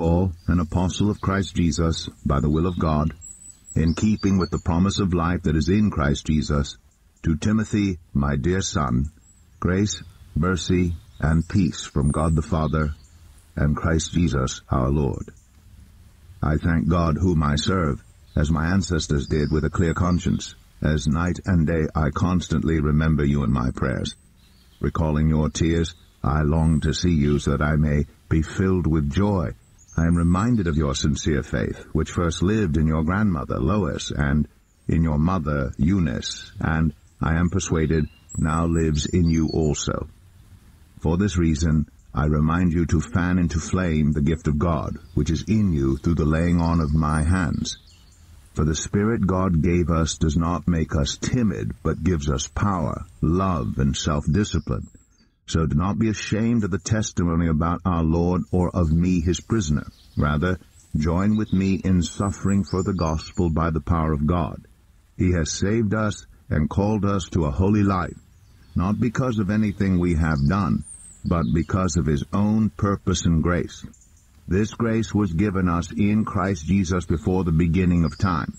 Paul, an apostle of Christ Jesus, by the will of God, in keeping with the promise of life that is in Christ Jesus, to Timothy, my dear son, grace, mercy, and peace from God the Father and Christ Jesus our Lord. I thank God whom I serve, as my ancestors did with a clear conscience, as night and day I constantly remember you in my prayers. Recalling your tears, I long to see you so that I may be filled with joy. I am reminded of your sincere faith, which first lived in your grandmother Lois and in your mother Eunice, and I am persuaded now lives in you also. For this reason, I remind you to fan into flame the gift of God, which is in you through the laying on of my hands. For the Spirit God gave us does not make us timid, but gives us power, love, and self-discipline. So do not be ashamed of the testimony about our Lord or of me his prisoner. Rather, join with me in suffering for the gospel by the power of God. He has saved us and called us to a holy life, not because of anything we have done, but because of his own purpose and grace. This grace was given us in Christ Jesus before the beginning of time,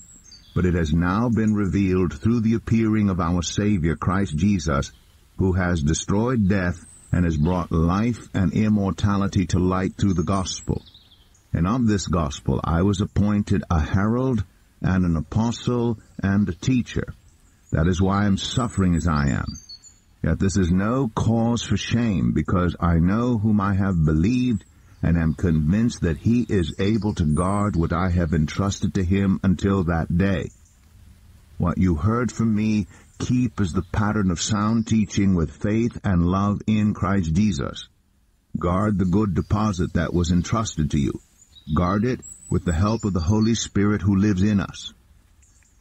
but it has now been revealed through the appearing of our Savior Christ Jesus, who has destroyed death and has brought life and immortality to light through the gospel. And of this gospel I was appointed a herald and an apostle and a teacher. That is why I am suffering as I am. Yet this is no cause for shame, because I know whom I have believed, and am convinced that he is able to guard what I have entrusted to him until that day. What you heard from me, keep as the pattern of sound teaching with faith and love in Christ Jesus. Guard the good deposit that was entrusted to you. Guard it with the help of the Holy Spirit who lives in us.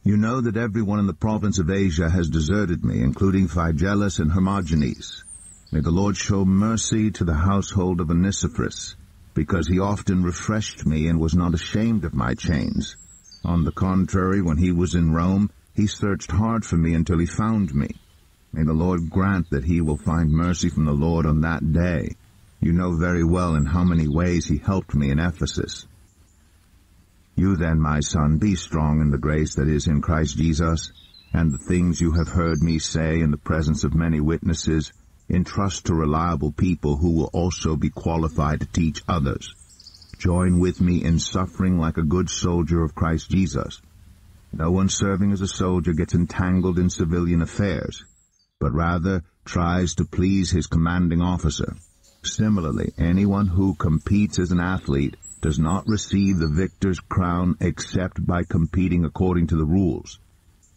You know that everyone in the province of Asia has deserted me, including Phygelus and Hermogenes. May the Lord show mercy to the household of Onesiphorus, because he often refreshed me and was not ashamed of my chains. On the contrary, when he was in Rome, he searched hard for me until he found me. May the Lord grant that he will find mercy from the Lord on that day. You know very well in how many ways he helped me in Ephesus. You then, my son, be strong in the grace that is in Christ Jesus, and the things you have heard me say in the presence of many witnesses, entrust to reliable people who will also be qualified to teach others. Join with me in suffering like a good soldier of Christ Jesus. No one serving as a soldier gets entangled in civilian affairs, but rather tries to please his commanding officer. Similarly, anyone who competes as an athlete does not receive the victor's crown except by competing according to the rules.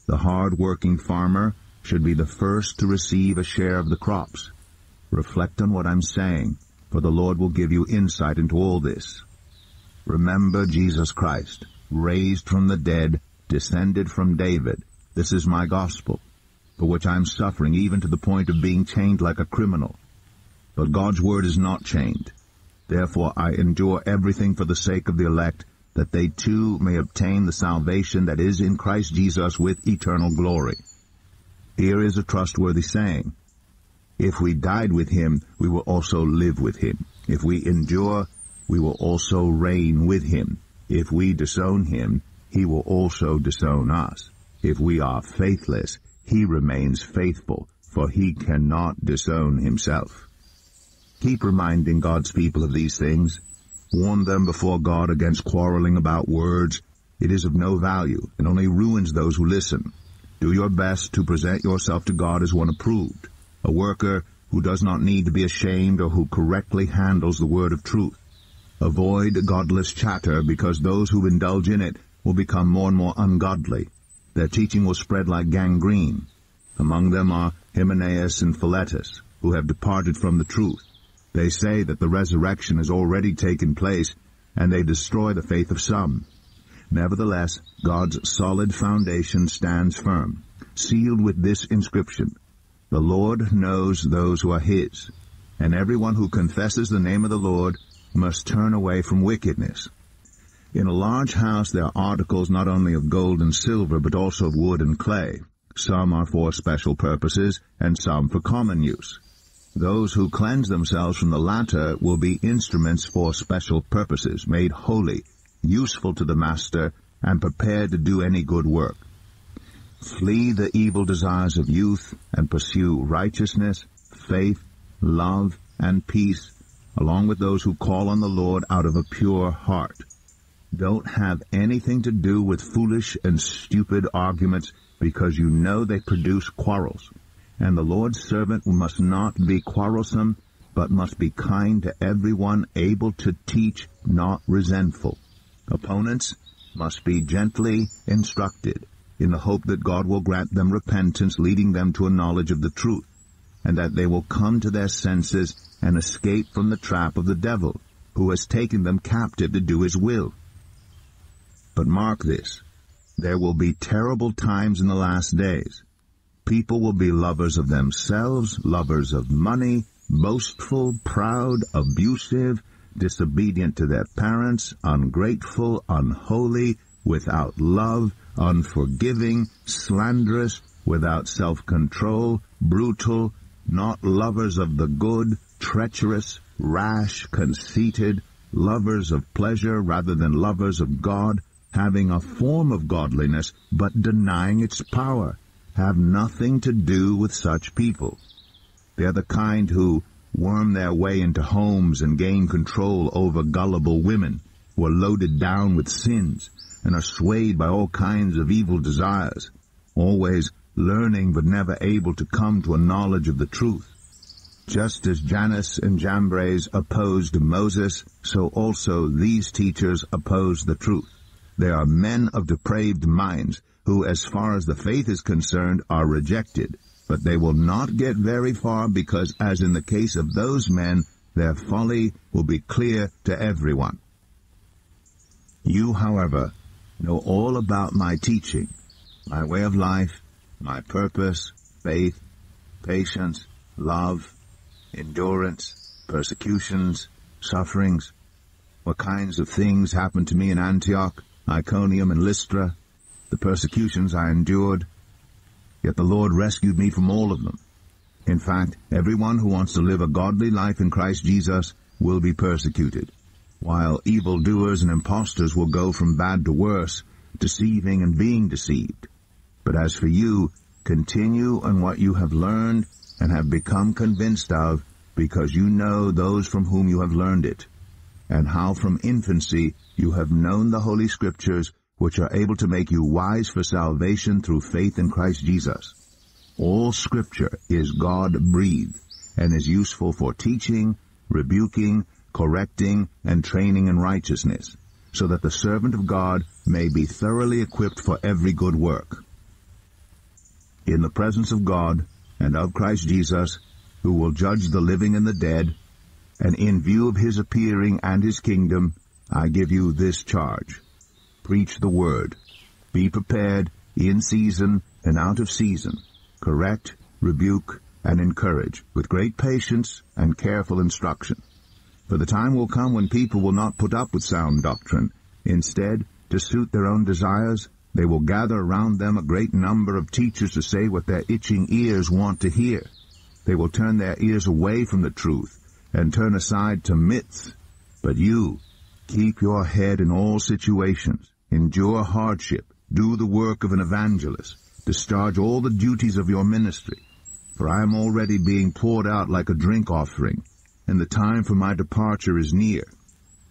The hard-working farmer should be the first to receive a share of the crops. Reflect on what I'm saying, for the Lord will give you insight into all this. Remember Jesus Christ, raised from the dead, descended from David. This is my gospel, for which I am suffering even to the point of being chained like a criminal. But God's word is not chained. Therefore I endure everything for the sake of the elect, that they too may obtain the salvation that is in Christ Jesus with eternal glory. Here is a trustworthy saying. If we died with him, we will also live with him. If we endure, we will also reign with him. If we disown him, he will also disown us. If we are faithless, he remains faithful, for he cannot disown himself. Keep reminding God's people of these things. Warn them before God against quarreling about words. It is of no value, and only ruins those who listen. Do your best to present yourself to God as one approved, a worker who does not need to be ashamed or who correctly handles the word of truth. Avoid godless chatter, because those who indulge in it will become more and more ungodly. Their teaching will spread like gangrene. Among them are Hymenaeus and Philetus, who have departed from the truth. They say that the resurrection has already taken place, and they destroy the faith of some. Nevertheless, God's solid foundation stands firm, sealed with this inscription, The Lord knows those who are his, and everyone who confesses the name of the Lord must turn away from wickedness. In a large house there are articles not only of gold and silver, but also of wood and clay. Some are for special purposes, and some for common use. Those who cleanse themselves from the latter will be instruments for special purposes, made holy, useful to the master, and prepared to do any good work. Flee the evil desires of youth and pursue righteousness, faith, love, and peace, along with those who call on the Lord out of a pure heart. Don't have anything to do with foolish and stupid arguments because you know they produce quarrels. And the Lord's servant must not be quarrelsome, but must be kind to everyone, able to teach, not resentful. Opponents must be gently instructed, in the hope that God will grant them repentance, leading them to a knowledge of the truth, and that they will come to their senses and escape from the trap of the devil, who has taken them captive to do his will. But mark this, there will be terrible times in the last days. People will be lovers of themselves, lovers of money, boastful, proud, abusive, disobedient to their parents, ungrateful, unholy, without love, unforgiving, slanderous, without self-control, brutal, not lovers of the good, treacherous, rash, conceited, lovers of pleasure rather than lovers of God, having a form of godliness but denying its power. Have nothing to do with such people. They are the kind who worm their way into homes and gain control over gullible women, who are loaded down with sins, and are swayed by all kinds of evil desires, always learning but never able to come to a knowledge of the truth. Just as Jannes and Jambres opposed Moses, so also these teachers oppose the truth. They are men of depraved minds, who, as far as the faith is concerned, are rejected. But they will not get very far because, as in the case of those men, their folly will be clear to everyone. You, however, know all about my teaching, my way of life, my purpose, faith, patience, love, endurance, persecutions, sufferings, what kinds of things happened to me in Antioch, Iconium, and Lystra, the persecutions I endured, yet the Lord rescued me from all of them. In fact, everyone who wants to live a godly life in Christ Jesus will be persecuted, while evildoers and impostors will go from bad to worse, deceiving and being deceived. But as for you, continue on what you have learned and have become convinced of, because you know those from whom you have learned it, and how from infancy you have known the Holy Scriptures, which are able to make you wise for salvation through faith in Christ Jesus. All Scripture is God-breathed, and is useful for teaching, rebuking, correcting, and training in righteousness, so that the servant of God may be thoroughly equipped for every good work. In the presence of God and of Christ Jesus, who will judge the living and the dead, and in view of his appearing and his kingdom, I give you this charge. Preach the word. Be prepared in season and out of season. Correct, rebuke, and encourage with great patience and careful instruction. For the time will come when people will not put up with sound doctrine. Instead, to suit their own desires, they will gather around them a great number of teachers to say what their itching ears want to hear. They will turn their ears away from the truth and turn aside to myths. But you, keep your head in all situations, endure hardship, do the work of an evangelist, discharge all the duties of your ministry. For I am already being poured out like a drink offering, and the time for my departure is near.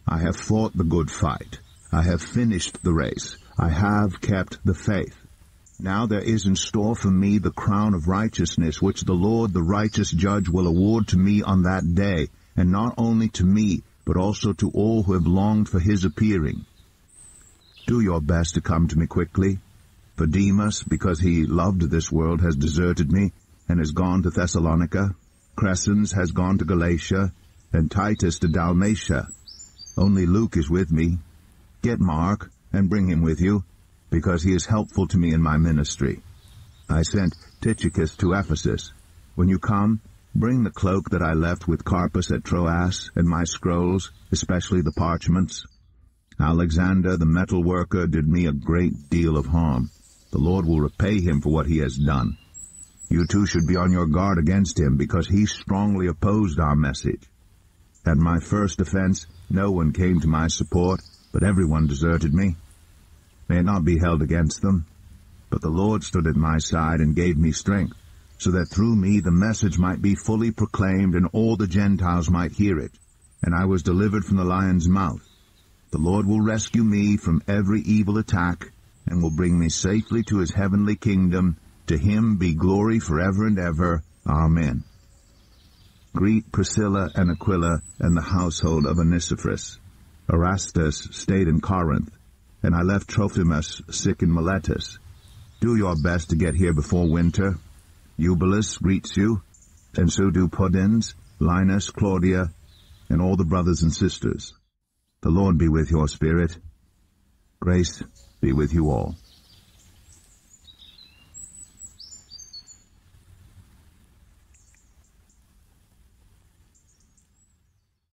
I have fought the good fight. I have finished the race. I have kept the faith. Now there is in store for me the crown of righteousness, which the Lord, the righteous judge, will award to me on that day, and not only to me, but also to all who have longed for his appearing. Do your best to come to me quickly, for Demas, because he loved this world, has deserted me, and has gone to Thessalonica. Crescens has gone to Galatia, and Titus to Dalmatia. Only Luke is with me. Get Mark, and bring him with you, because he is helpful to me in my ministry. I sent Tychicus to Ephesus. When you come, bring the cloak that I left with Carpus at Troas, and my scrolls, especially the parchments. Alexander, the metal worker, did me a great deal of harm. The Lord will repay him for what he has done. You too should be on your guard against him, because he strongly opposed our message. At my first offense, no one came to my support, but everyone deserted me. May it not be held against them. But the Lord stood at my side and gave me strength, so that through me the message might be fully proclaimed and all the Gentiles might hear it. And I was delivered from the lion's mouth. The Lord will rescue me from every evil attack, and will bring me safely to his heavenly kingdom. To him be glory forever and ever. Amen. Greet Priscilla and Aquila and the household of Onesiphorus. Erastus stayed in Corinth, and I left Trophimus sick in Miletus. Do your best to get here before winter. Eubulus greets you, and so do Pudens, Linus, Claudia, and all the brothers and sisters. The Lord be with your spirit. Grace be with you all.